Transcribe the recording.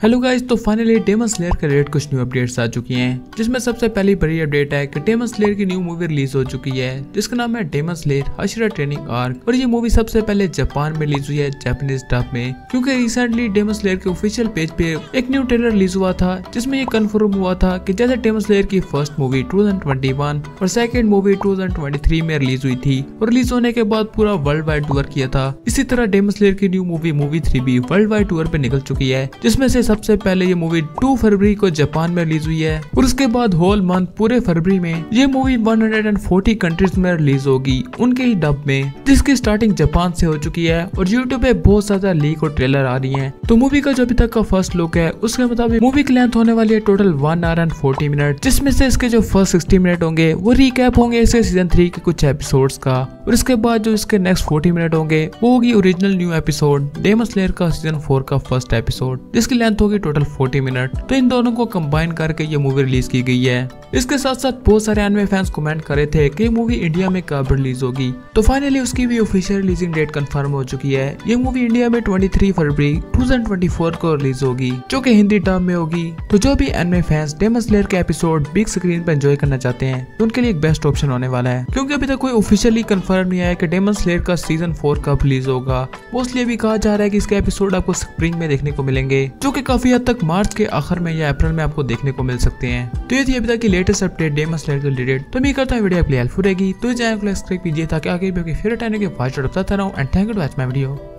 Hello guys तो finally demon slayer के related कुछ न्यू अपडेट्स आ चुकी हैं, जिसमें सबसे पहली बड़ी अपडेट है कि डेमस स्लेयर की न्यू मूवी रिलीज़ हो चुकी है, जिसका नाम है demon slayer Hashira training arc और ये मूवी सबसे पहले जापान में रिलीज़ हुई है जापानीज डब में, क्योंकि रिसेंटली डेमन स्लेयर के ऑफिशियल पेज पे एक न्यू ट्रेलर रिलीज़ हुआ था, जिसमें ये कन्फर्म हुआ था की जैसे डेमस स्लेयर की फ़र्स्ट मूवी टू और सेकेंड मूवी टू में रिलीज़ हुई थी, और रिलीज़ होने के बाद पूरा वर्ल्ड वाइड टूर किया था। इसी तरह डेमस स्लेयर की न्यू मूवी मूवी थ्री भी वर्ल्ड वाइड टूर पे निकल चुकी है, जिसमें से सबसे पहले ये मूवी 2 फरवरी को जापान में रिलीज़ हुई है और उसके बाद होल मंथ पूरे फरवरी में ये मूवी 140 कंट्रीज़ में रिलीज़ होगी, उनके ही डब में, जिसकी स्टार्टिंग जापान से हो चुकी है और यूट्यूब पे बहुत ज़्यादा लीक और ट्रेलर आ रही है। तो मूवी का जो अभी तक का फ़र्स्ट लुक है, उसके मुताबिक मूवी की लेंथ होने वाली है total one hour and forty minute जिसमें से इसके जो फ़र्स्ट सिक्सटी मिनट होंगे, वो रिकैप होंगे इसके सीज़न थ्री के कुछ एपिसोड का। और इसके बाद जो इसके नेक्स्ट फोर्टी मिनट होंगे, वो होगी original new episode demon slayer का सीज़न फोर का फ़र्स्ट एपिसोड जिसकी लेंथ होगी टोटल फोर्टी मिनट तो इन दोनों को कंबाइन करके ये मूवी रिलीज़ की गई है। इसके साथ साथ बहुत सारे एनमे फैंस कमेंट करे थे कि मूवी इंडिया में कब रिलीज़ होगी। तो फाइनली उसकी भी ऑफिशियल रिलीजिंग डेट कंफर्म हो चुकी है। ये मूवी इंडिया में 23 फरवरी 2024 को रिलीज़ होगी, जो कि हिंदी टर्म में होगी। तो जो भी एनमे फैंस डेमस लेयर के एपिसोड बिग स्क्रीन पर एंजॉय करना चाहते हैं तो उनके लिए एक बेस्ट ऑप्शन होने वाला है। क्योंकि अभी तक कोई ऑफिशियली कंफर्म नहीं आया कि डेमन स्लेयर का सीज़न फोर कब रिलीज़ होगा। मोस्टली अभी कहा जा रहा है कि इसके एपिसोड आपको स्प्रिंग में देखने को मिलेंगे, जो कि काफ़ी हद तक मार्च के आखिर में या अप्रैल में आपको देखने को मिल सकते हैं। तो ये थी अभी तक की लेटेस्ट अपडेट डेमन स्लेयर के रिलेटेड तो मैं करता हूँ वीडियो हेल्पफुल रहेगी। तो चैनल को सब्सक्राइब कीजिए ताकि आगे भी फेवरेट आने के फास्ट रहूँ and thank you to watch my video